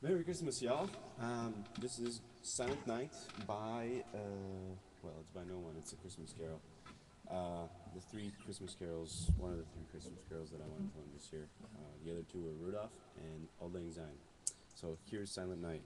Merry Christmas, y'all. Um, this is Silent Night by, uh, well, it's by no one. It's a Christmas carol. Uh, the three Christmas carols, one of the three Christmas carols that I wanted to learn this year. Uh, the other two were Rudolph and Auld Lang Syne. So here's Silent Night.